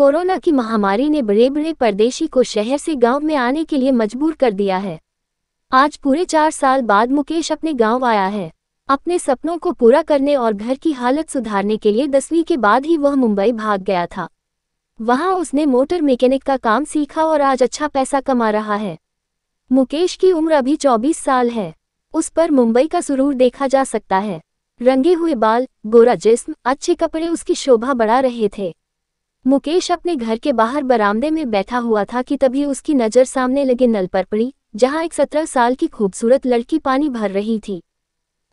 Corona की महामारी ने बड़े बड़े परदेशी को शहर से गाँव में आने के लिए मजबूर कर दिया है। आज पूरे चार साल बाद मुकेश अपने गाँव आया है। अपने सपनों को पूरा करने और घर की हालत सुधारने के लिए दसवीं के बाद ही वह मुंबई भाग गया था। वहाँ उसने मोटर मैकेनिक का काम सीखा और आज अच्छा पैसा कमा रहा है। मुकेश की उम्र अभी 24 साल है। उस पर मुंबई का सुरूर देखा जा सकता है। रंगे हुए बाल, गोरा जिस्म, अच्छे कपड़े, उसकी शोभा बढ़ा रहे थे। मुकेश अपने घर के बाहर बरामदे में बैठा हुआ था कि तभी उसकी नज़र सामने लगे नल पर पड़ी, जहाँ एक सत्रह साल की खूबसूरत लड़की पानी भर रही थी।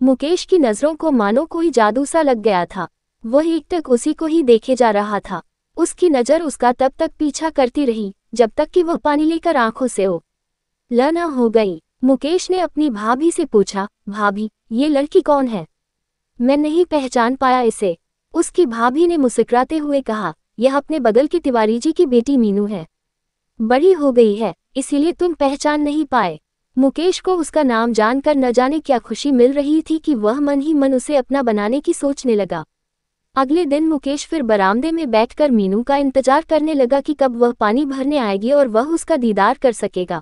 मुकेश की नज़रों को मानो कोई जादू सा लग गया था। वह एकटक उसी को ही देखे जा रहा था। उसकी नज़र उसका तब तक पीछा करती रही, जब तक कि वह पानी लेकर आँखों से ओ। ल न हो गई। मुकेश ने अपनी भाभी से पूछा, भाभी, ये लड़की कौन है? मैं नहीं पहचान पाया इसे। उसकी भाभी ने मुस्कुराते हुए कहा यह अपने बगल की तिवारी जी की बेटी मीनू है। बड़ी हो गई है, इसीलिए तुम पहचान नहीं पाए। मुकेश को उसका नाम जानकर न जाने क्या खुशी मिल रही थी कि वह मन ही मन उसे अपना बनाने की सोचने लगा। अगले दिन मुकेश फिर बरामदे में बैठकर मीनू का इंतज़ार करने लगा कि कब वह पानी भरने आएगी और वह उसका दीदार कर सकेगा।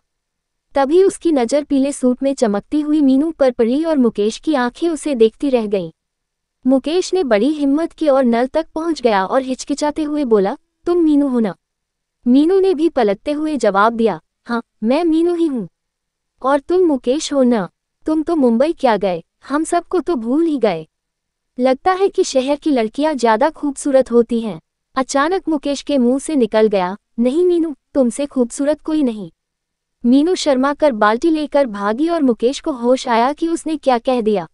तभी उसकी नज़र पीले सूट में चमकती हुई मीनू पर पड़ी और मुकेश की आँखें उसे देखती रह गईं। मुकेश ने बड़ी हिम्मत की और नल तक पहुँच गया और हिचकिचाते हुए बोला, तुम मीनू हो ना? मीनू ने भी पलटते हुए जवाब दिया हाँ मैं मीनू ही हूँ। और तुम मुकेश हो ना? तुम तो मुंबई क्या गए? हम सबको तो भूल ही गए। लगता है कि शहर की लड़कियाँ ज़्यादा खूबसूरत होती हैं। अचानक मुकेश के मुँह से निकल गया, नहीं मीनू, तुमसे खूबसूरत कोई नहीं। मीनू शर्मा कर बाल्टी लेकर भागी और मुकेश को होश आया कि उसने क्या कह दिया।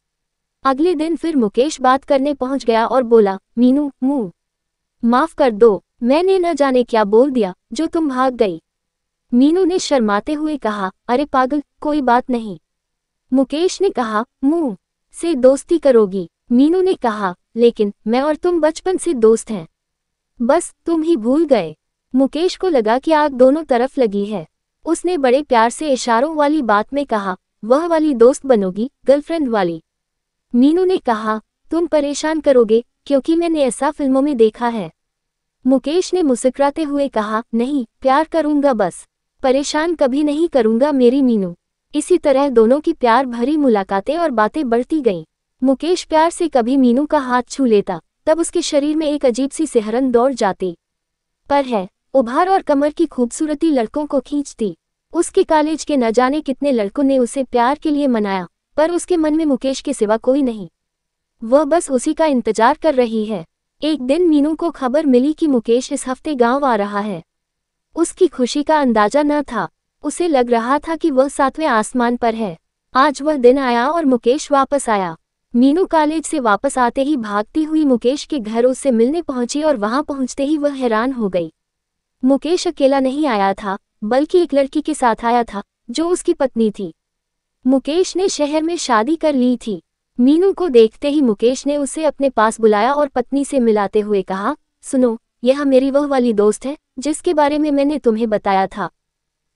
अगले दिन फिर मुकेश बात करने पहुँच गया और बोला, मीनू, मुँह। माफ़ कर दो, मैंने न जाने क्या बोल दिया, जो तुम भाग गई। मीनू ने शर्माते हुए कहा, अरे पागल, कोई बात नहीं। मुकेश ने कहा, मुँह से दोस्ती करोगी। मीनू ने कहा, लेकिन मैं और तुम बचपन से दोस्त हैं। बस तुम ही भूल गए। मुकेश को लगा कि आग दोनों तरफ़ लगी है। उसने बड़े प्यार से इशारों वाली बात में कहा, वह वाली दोस्त बनोगी, गर्लफ्रेंड वाली। मीनू ने कहा, तुम परेशान करोगे, क्योंकि मैंने ऐसा फ़िल्मों में देखा है. मुकेश ने मुस्कुराते हुए कहा, नहीं, प्यार करूँगा बस। परेशान कभी नहीं करूँगा मेरी मीनू। इसी तरह दोनों की प्यार भरी मुलाकातें और बातें बढ़ती गईं। मुकेश प्यार से कभी मीनू का हाथ छू लेता, तब उसके शरीर में एक अजीब सी सिहरन दौड़ जाती। पर है, उभार और कमर की खूबसूरती लड़कों को खींचती। उसके कॉलेज के न जाने कितने लड़कों ने उसे प्यार के लिए मनाया। पर उसके मन में मुकेश के सिवा कोई नहीं। वह बस उसी का इंतज़ार कर रही है। एक दिन मीनू को खबर मिली कि मुकेश इस हफ़्ते गाँव आ रहा है। उसकी खुशी का अंदाज़ा न था। उसे लग रहा था कि वह सातवें आसमान पर है। आज वह दिन आया और मुकेश वापस आया। मीनू कॉलेज से वापस आते ही भागती हुई मुकेश के घर उससे मिलने पहुँची और वहाँ पहुँचते ही वह हैरान हो गई। मुकेश अकेला नहीं आया था, बल्कि एक लड़की के साथ आया था, जो उसकी पत्नी थी। मुकेश ने शहर में शादी कर ली थी। मीनू को देखते ही मुकेश ने उसे अपने पास बुलाया और पत्नी से मिलाते हुए कहा, सुनो, यह मेरी वह वाली दोस्त है, जिसके बारे में मैंने तुम्हें बताया था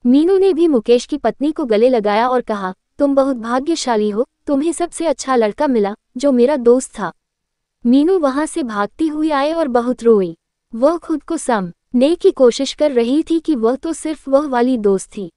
मीनू ने भी मुकेश की पत्नी को गले लगाया और कहा, तुम बहुत भाग्यशाली हो, तुम्हें सबसे अच्छा लड़का मिला, जो मेरा दोस्त था मीनू वहाँ से भागती हुई आए और बहुत रोई। वह खुद को सम, ने की कोशिश कर रही थी कि वह तो सिर्फ़ वह वाली दोस्त थी।